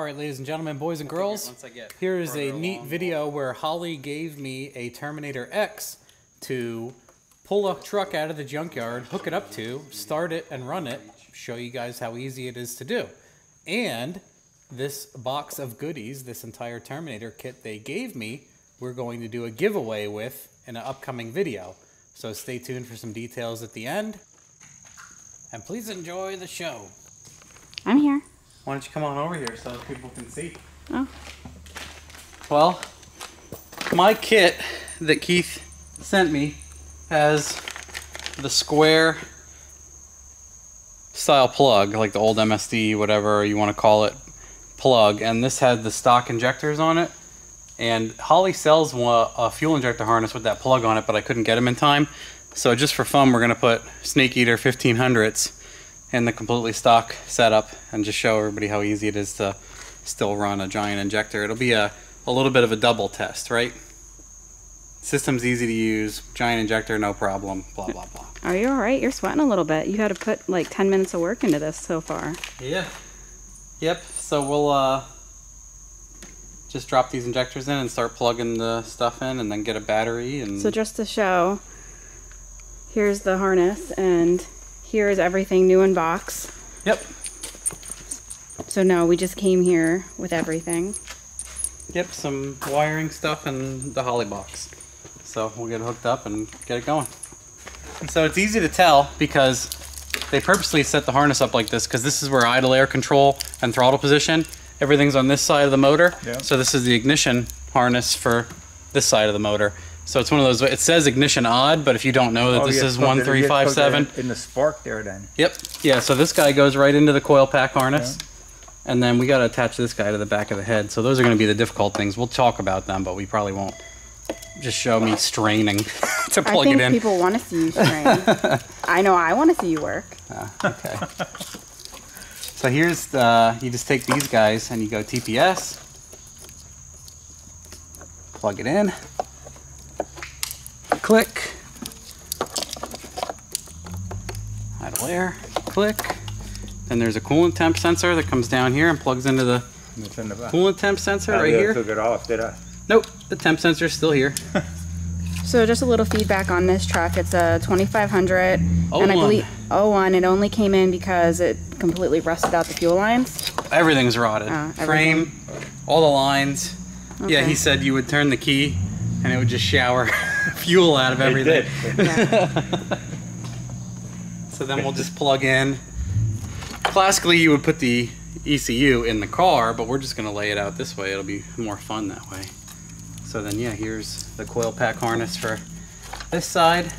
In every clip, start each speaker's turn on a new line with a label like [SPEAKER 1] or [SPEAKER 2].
[SPEAKER 1] All right, ladies and gentlemen, boys and girls,
[SPEAKER 2] Once I get
[SPEAKER 1] here is a neat
[SPEAKER 2] along.
[SPEAKER 1] video where Holley gave me a Terminator X to pull a truck out of the junkyard, hook it up to, start it, and run it, show you guys how easy it is to do. And this box of goodies, this entire Terminator kit they gave me, we're going to do a giveaway with in an upcoming video. So stay tuned for some details at the end. And please enjoy the show.
[SPEAKER 3] I'm here.
[SPEAKER 1] Why don't you come on over here so people can see?
[SPEAKER 3] Oh.
[SPEAKER 1] Well, my kit that Keith sent me has the square style plug, like the old MSD, whatever you want to call it, plug, and this had the stock injectors on it. And Holley sells a fuel injector harness with that plug on it, but I couldn't get them in time. So just for fun, we're gonna put Snake Eater 1500s in the completely stock setup and just show everybody how easy it is to still run a giant injector. It'll be a, a little bit of a double test, right? System's easy to use, giant injector, no problem, blah, blah, blah.
[SPEAKER 3] Are you all right? You're sweating a little bit. You had to put like 10 minutes of work into this so far.
[SPEAKER 1] Yeah. Yep, so we'll uh, just drop these injectors in and start plugging the stuff in and then get a battery and
[SPEAKER 3] So just to show, here's the harness and here's everything new in box.
[SPEAKER 1] Yep.
[SPEAKER 3] So no, we just came here with everything.
[SPEAKER 1] Yep, some wiring stuff and the Holley box. So we'll get it hooked up and get it going. So it's easy to tell because they purposely set the harness up like this because this is where idle air control and throttle position. Everything's on this side of the motor.
[SPEAKER 4] Yeah.
[SPEAKER 1] So this is the ignition harness for this side of the motor. So it's one of those. It says ignition odd, but if you don't know that
[SPEAKER 4] Oh,
[SPEAKER 1] this
[SPEAKER 4] you
[SPEAKER 1] is
[SPEAKER 4] hooked it-
[SPEAKER 1] one
[SPEAKER 4] you
[SPEAKER 1] three
[SPEAKER 4] hooked
[SPEAKER 1] five
[SPEAKER 4] it
[SPEAKER 1] seven.
[SPEAKER 4] In, in the spark there then.
[SPEAKER 1] Yep. Yeah, so this guy goes right into the coil pack harness. And then we got to attach this guy to the back of the head. So those are going to be the difficult things. We'll talk about them, but we probably won't just show me straining to
[SPEAKER 3] I
[SPEAKER 1] plug
[SPEAKER 3] think
[SPEAKER 1] it in.
[SPEAKER 3] I think people want to see you train. I know I want to see you work.
[SPEAKER 1] Ah, okay. so here's the, you just take these guys and you go TPS, plug it in, click, idle air, click. Then there's a coolant temp sensor that comes down here and plugs into the
[SPEAKER 4] in the
[SPEAKER 1] coolant temp sensor
[SPEAKER 4] I
[SPEAKER 1] right
[SPEAKER 4] really
[SPEAKER 1] here.
[SPEAKER 4] took it off, did I?
[SPEAKER 1] Nope, the temp sensor is still here.
[SPEAKER 3] So just a little feedback on this truck. It's a 2500 and I
[SPEAKER 1] 01.
[SPEAKER 3] believe 01. It only came in because it completely rusted out the fuel lines.
[SPEAKER 1] Everything's rotted.
[SPEAKER 3] Oh,
[SPEAKER 1] Frame, all the lines. Yeah, he said you would turn the key and it would just shower fuel out of
[SPEAKER 4] It
[SPEAKER 1] everything. So then we'll just plug in. Classically, you would put the ECU in the car, but we're just going to lay it out this way. It'll be more fun that way. So then, yeah, here's the coil pack harness for this side.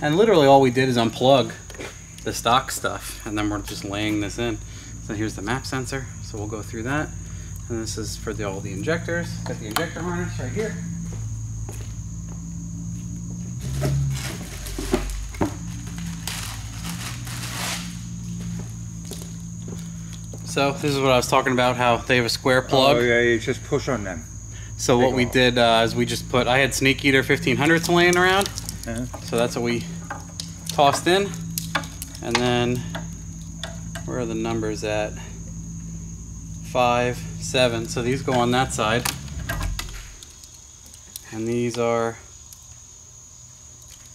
[SPEAKER 1] And literally all we did is unplug the stock stuff, and then we're just laying this in. So here's the map sensor, so we'll go through that. And this is for the, all the injectors. Got the injector harness right here. So this is what I was talking about, how they have a square plug.
[SPEAKER 4] Oh yeah, you just push on them.
[SPEAKER 1] So what we
[SPEAKER 4] hole.
[SPEAKER 1] did uh, is we just put, I had Snake Eater 1500s laying around.
[SPEAKER 4] Uh-huh.
[SPEAKER 1] So that's what we tossed in. And then, where are the numbers at? Five, seven. So these go on that side. And these are,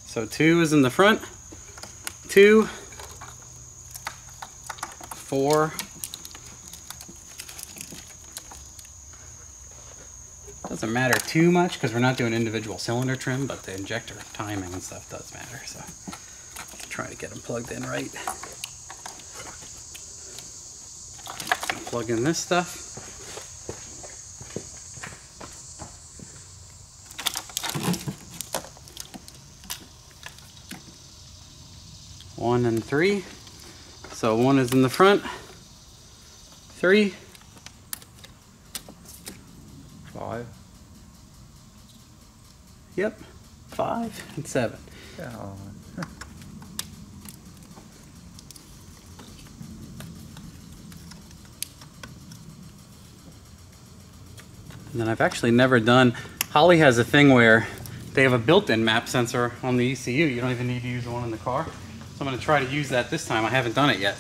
[SPEAKER 1] so two is in the front, two, four, Doesn't matter too much because we're not doing individual cylinder trim, but the injector timing and stuff does matter. So try to get them plugged in right. Plug in this stuff. One and three. So one is in the front. Three.
[SPEAKER 4] Five.
[SPEAKER 1] Yep. Five and seven.
[SPEAKER 4] Yeah.
[SPEAKER 1] And then I've actually never done. Holley has a thing where they have a built-in map sensor on the ECU. You don't even need to use the one in the car. So I'm going to try to use that this time. I haven't done it yet.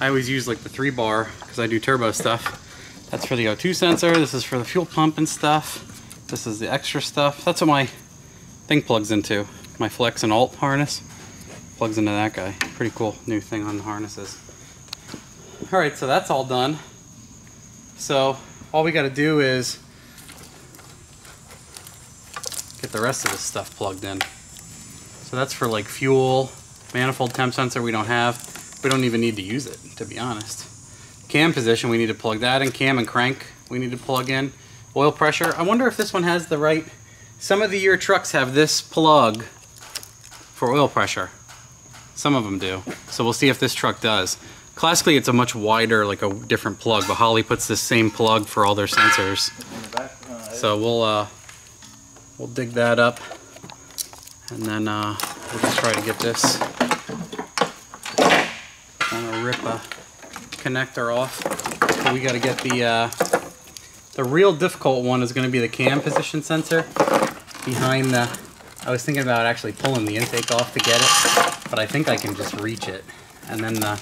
[SPEAKER 1] I always use like the three bar because I do turbo stuff. That's for the O2 sensor. This is for the fuel pump and stuff. This is the extra stuff. That's what my thing plugs into. My Flex and Alt harness plugs into that guy. Pretty cool new thing on the harnesses. All right, so that's all done. So all we got to do is get the rest of this stuff plugged in. So that's for like fuel, manifold temp sensor we don't have. We don't even need to use it, to be honest. Cam position, we need to plug that in. Cam and crank, we need to plug in. Oil pressure, I wonder if this one has the right, some of the year trucks have this plug for oil pressure. Some of them do. So we'll see if this truck does. Classically, it's a much wider, like a different plug, but Holley puts the same plug for all their sensors.
[SPEAKER 4] Uh,
[SPEAKER 1] So we'll uh, we'll dig that up, and then uh, we'll just try to get this. I'm gonna rip a connector off. We got to get the uh, the real difficult one is going to be the cam position sensor behind the. I was thinking about actually pulling the intake off to get it, but I think I can just reach it, and then the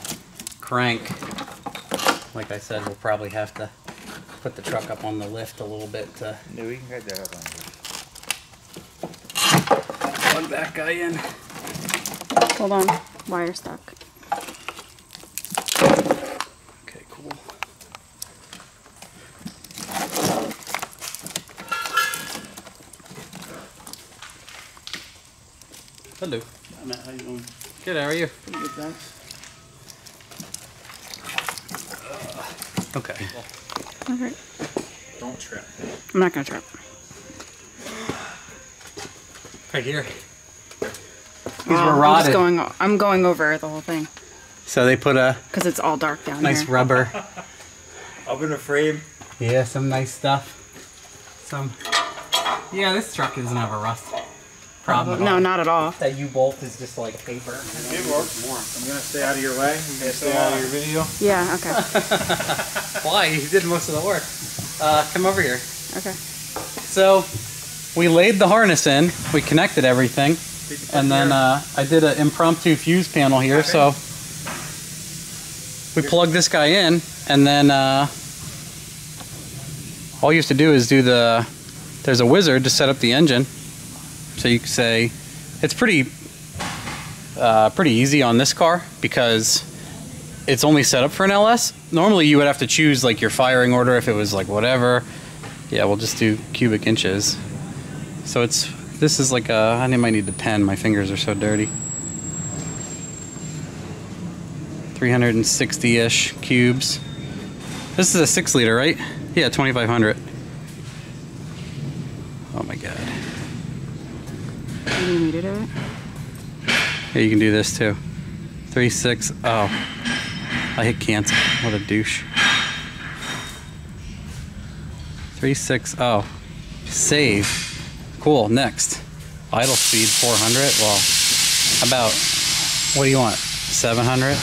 [SPEAKER 1] crank. Like I said, we'll probably have to put the truck up on the lift a little bit to
[SPEAKER 4] no, we can get that up on here.
[SPEAKER 1] plug that guy in.
[SPEAKER 3] Hold on. Wire stuck.
[SPEAKER 1] Hello.
[SPEAKER 2] Matt, how you doing?
[SPEAKER 1] Good, how are you?
[SPEAKER 2] Pretty good, thanks.
[SPEAKER 1] Okay.
[SPEAKER 3] Alright.
[SPEAKER 2] Don't trip.
[SPEAKER 3] I'm not gonna trip.
[SPEAKER 1] Right here. These
[SPEAKER 3] Well,
[SPEAKER 1] were
[SPEAKER 3] I'm just going. o- I'm going over the whole thing
[SPEAKER 1] So they put a
[SPEAKER 3] because it's all dark down
[SPEAKER 1] nice
[SPEAKER 3] here.
[SPEAKER 1] rubber.
[SPEAKER 4] Up in the frame.
[SPEAKER 1] Yeah, some nice stuff. Some. Yeah, this truck doesn't have a rust problem. at
[SPEAKER 3] No,
[SPEAKER 1] all.
[SPEAKER 3] not at all.
[SPEAKER 1] That U-bolt is just like paper.
[SPEAKER 4] It works. I'm gonna stay out of your way. I'm gonna stay out of your video.
[SPEAKER 3] Yeah. Okay.
[SPEAKER 1] Why? You did most of the work. Uh, come over here.
[SPEAKER 3] Okay.
[SPEAKER 1] So, we laid the harness in, we connected everything, and then uh, I did an impromptu fuse panel here. So, we plug this guy in, and then uh, all you have to do is do the. There's a wizard to set up the engine. So you can say it's pretty uh, pretty easy on this car because it's only set up for an LS. Normally you would have to choose like your firing order if it was like whatever. Yeah, we'll just do cubic inches. So it's this is like a I might need the pen. My fingers are so dirty. 360-ish cubes. This is a six liter, right? Yeah, 2500. Oh my god.
[SPEAKER 3] You need me to do it?
[SPEAKER 1] Yeah, you can do this too. Three, six, oh. I hit cancel. What a douche. Three, six. Oh, save. Cool. Next, idle speed 400. Well, about what do you want? 700.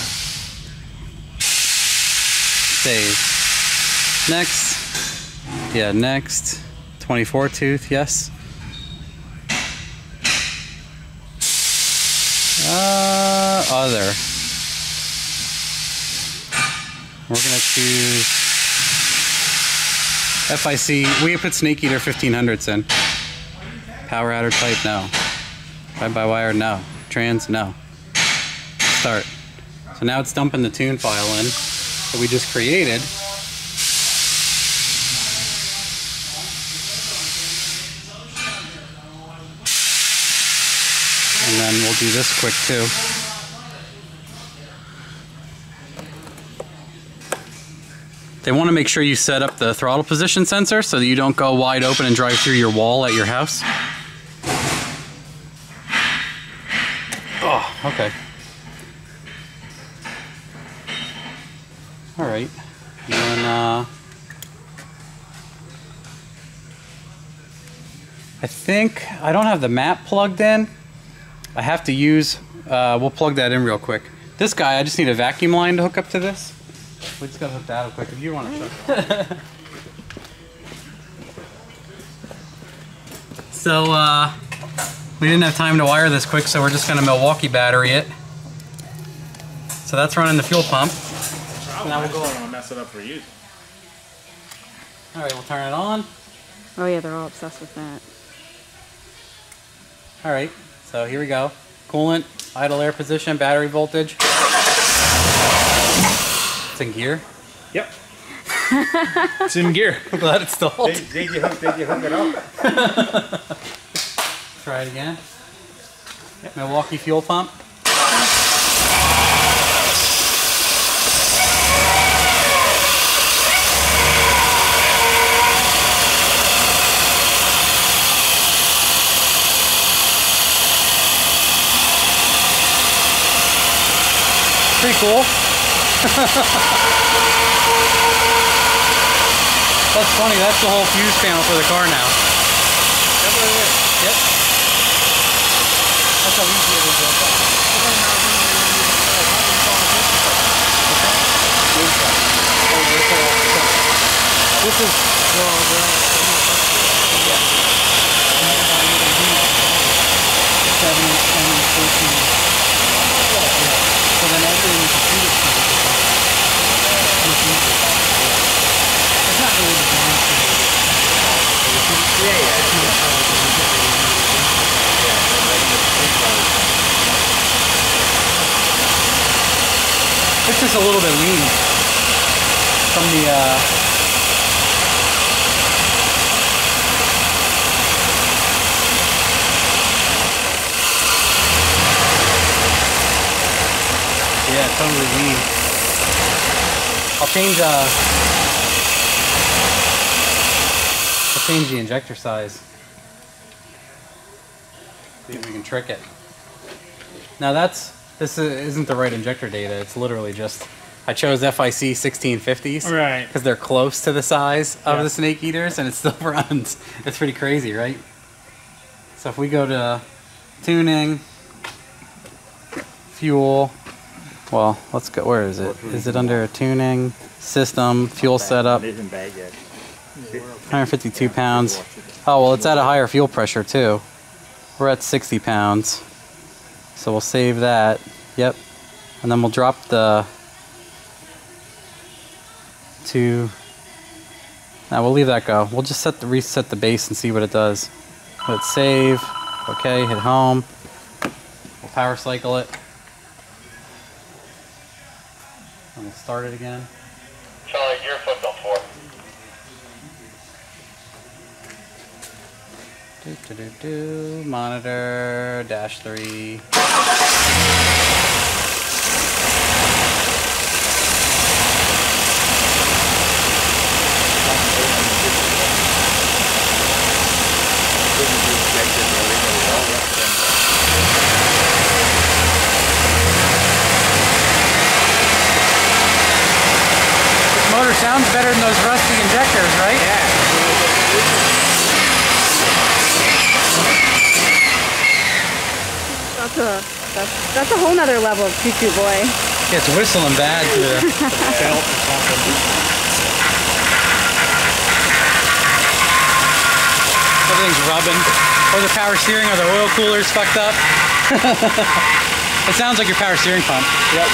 [SPEAKER 1] Save. Next. Yeah. Next. 24 tooth. Yes. Uh, other. We're gonna choose FIC. We put Snake Eater 1500s in. Power adder type, no. Drive by wire, no. Trans, no. Start. So now it's dumping the tune file in that we just created. And then we'll do this quick too. They want to make sure you set up the throttle position sensor so that you don't go wide open and drive through your wall at your house. Oh, okay. All right. Then, uh, I think I don't have the map plugged in. I have to use, uh, we'll plug that in real quick. This guy, I just need a vacuum line to hook up to this. We just gotta hook that up quick if you want to show. so, uh, we didn't have time to wire this quick, so we're just gonna Milwaukee battery it. So that's running the fuel pump.
[SPEAKER 2] Now we'll go and mess it up for you.
[SPEAKER 1] All right, we'll turn it on.
[SPEAKER 3] Oh yeah, they're all obsessed with that.
[SPEAKER 1] All right, so here we go. Coolant, idle air position, battery voltage. It's in gear.
[SPEAKER 4] Yep. it's in gear.
[SPEAKER 1] I'm glad it's still
[SPEAKER 4] Did, did you hook? Did you hook it up?
[SPEAKER 1] Try it again. Milwaukee fuel pump. Pretty cool. That's funny, that's the whole fuse panel for the car now. Yep. That's how easy it is. This is seven, ten, fourteen. So then every computer It's not really designed for Just a little bit lean from the uh, Yeah, totally lean. I'll change uh I'll change the injector size. See if we can trick it. Now that's this isn't the right injector data. It's literally just I chose FIC 1650s
[SPEAKER 4] Right.
[SPEAKER 1] because they're close to the size of
[SPEAKER 4] Yeah.
[SPEAKER 1] the snake eaters and it still runs. It's pretty crazy, right? So if we go to tuning, fuel, well, let's go. Where is it? Is it under a tuning, system, fuel setup?
[SPEAKER 2] It isn't bad yet.
[SPEAKER 1] 152 pounds. Oh, well, it's at a higher fuel pressure too. We're at 60 pounds. So we'll save that. Yep. And then we'll drop the to. Now we'll leave that go. We'll just set the reset the base and see what it does. Hit save. Okay, hit home. We'll power cycle it. And we'll start it again.
[SPEAKER 5] Charlie, your foot's on four.
[SPEAKER 1] Do, do, do, do. Monitor, dash three. This motor sounds better than those rusty injectors, right?
[SPEAKER 3] That's a that's that's a whole nother level of cuckoo boy.
[SPEAKER 1] Yeah, it's whistling bad to the
[SPEAKER 4] Belt or something.
[SPEAKER 1] everything's rubbing. Or the power steering or the oil cooler's fucked up. it sounds like your power steering pump.
[SPEAKER 4] Yep.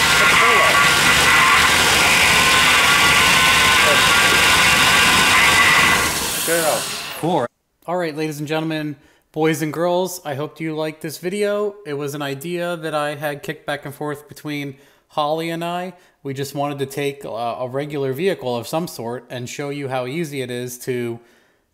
[SPEAKER 2] Girl.
[SPEAKER 1] Cool. All right, ladies and gentlemen, boys and girls, I hope you liked this video. It was an idea that I had kicked back and forth between Holley and I. We just wanted to take a, a regular vehicle of some sort and show you how easy it is to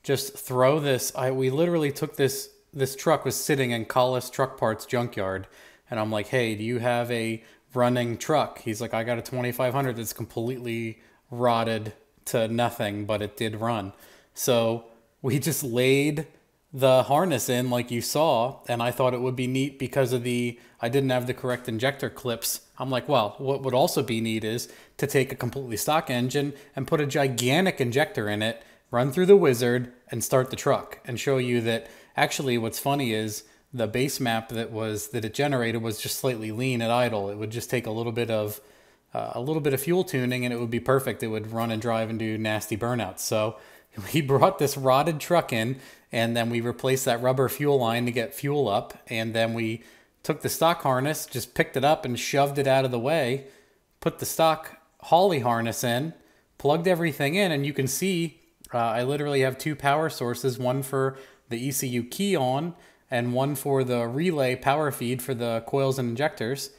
[SPEAKER 1] just throw this. I we literally took this this truck was sitting in Collis Truck Parts junkyard and I'm like, "Hey, do you have a running truck?" He's like, "I got a 2500 that's completely rotted to nothing, but it did run." So, we just laid the harness in like you saw and I thought it would be neat because of the I didn't have the correct injector clips. I'm like, well, what would also be neat is to take a completely stock engine and put a gigantic injector in it, run through the wizard and start the truck and show you that actually what's funny is the base map that was that it generated was just slightly lean at idle. It would just take a little bit of uh, a little bit of fuel tuning and it would be perfect. It would run and drive and do nasty burnouts. So we brought this rotted truck in and then we replaced that rubber fuel line to get fuel up and then we took the stock harness just picked it up and shoved it out of the way put the stock Holley harness in plugged everything in and you can see Uh, I literally have two power sources, one for the ECU key on and one for the relay power feed for the coils and injectors.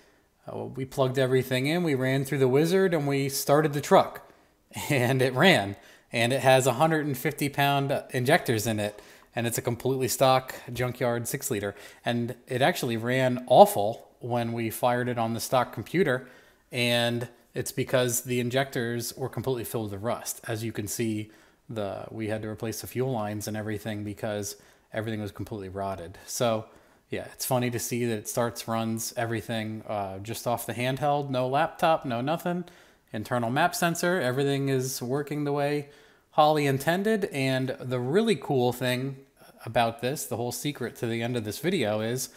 [SPEAKER 1] Uh, we plugged everything in, we ran through the wizard, and we started the truck. And it ran. And it has 150 pound injectors in it. And it's a completely stock junkyard six liter. And it actually ran awful when we fired it on the stock computer. And it's because the injectors were completely filled with rust. As you can see, the we had to replace the fuel lines and everything because everything was completely rotted. So yeah, it's funny to see that it starts, runs everything uh, just off the handheld, no laptop, no nothing. Internal map sensor, everything is working the way Holley intended. And the really cool thing about this, the whole secret to the end of this video is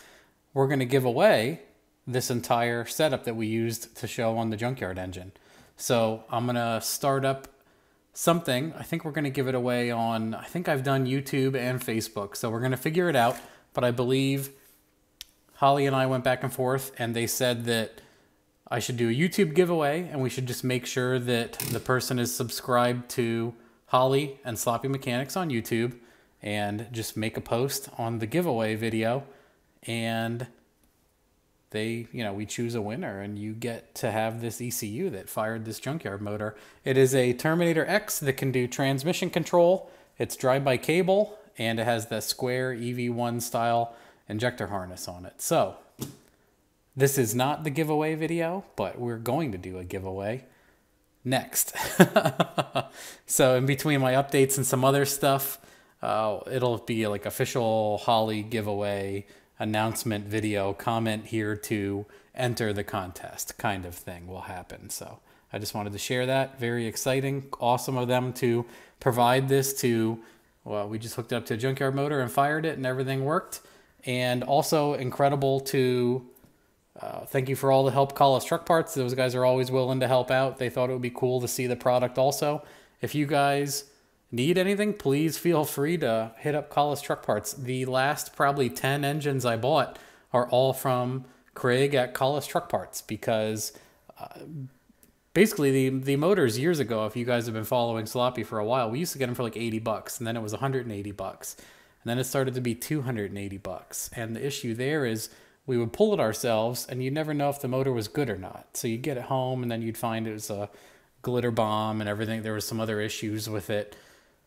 [SPEAKER 1] we're going to give away this entire setup that we used to show on the junkyard engine. So I'm going to start up something. I think we're going to give it away on, I think I've done YouTube and Facebook. So we're going to figure it out. But I believe Holley and I went back and forth and they said that I should do a YouTube giveaway and we should just make sure that the person is subscribed to Holley and Sloppy Mechanics on YouTube and just make a post on the giveaway video and they, you know, we choose a winner and you get to have this ECU that fired this junkyard motor. It is a Terminator X that can do transmission control. It's drive-by cable and it has the square EV1 style injector harness on it. So this is not the giveaway video, but we're going to do a giveaway next. so in between my updates and some other stuff, uh, it'll be like official Holley giveaway announcement video comment here to enter the contest kind of thing will happen. So I just wanted to share that. Very exciting. Awesome of them to provide this to, well, we just hooked up to a junkyard motor and fired it and everything worked. And also incredible to uh, thank you for all the help, Collis Truck Parts. Those guys are always willing to help out. They thought it would be cool to see the product also. If you guys need anything, please feel free to hit up Collis Truck Parts. The last probably 10 engines I bought are all from Craig at Collis Truck Parts because uh, basically the the motors years ago, if you guys have been following Sloppy for a while, we used to get them for like 80 bucks and then it was 180 bucks. And then it started to be 280 bucks. And the issue there is we would pull it ourselves and you'd never know if the motor was good or not. So you'd get it home and then you'd find it was a glitter bomb and everything. There was some other issues with it.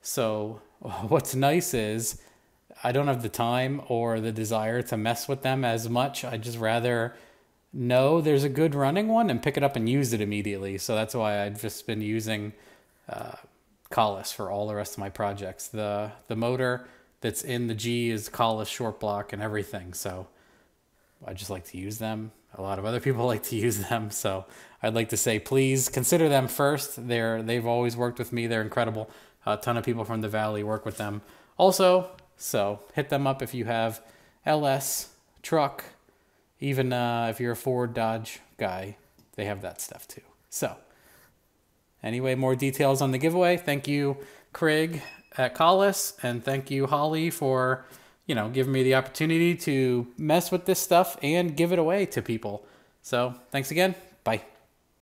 [SPEAKER 1] So what's nice is I don't have the time or the desire to mess with them as much. I just rather know there's a good running one and pick it up and use it immediately. So that's why I've just been using uh, Collis for all the rest of my projects. The the motor that's in the G is Collis short block and everything. So I just like to use them. A lot of other people like to use them. So I'd like to say, please consider them first. They're they've always worked with me. They're incredible. A ton of people from the valley work with them also. So hit them up if you have LS, truck, even uh, if you're a Ford Dodge guy, they have that stuff too. So anyway, more details on the giveaway. Thank you, Craig at Collis, and thank you, Holley, for you know giving me the opportunity to mess with this stuff and give it away to people. So thanks again.